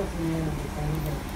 kasi ngayon ang isa nila.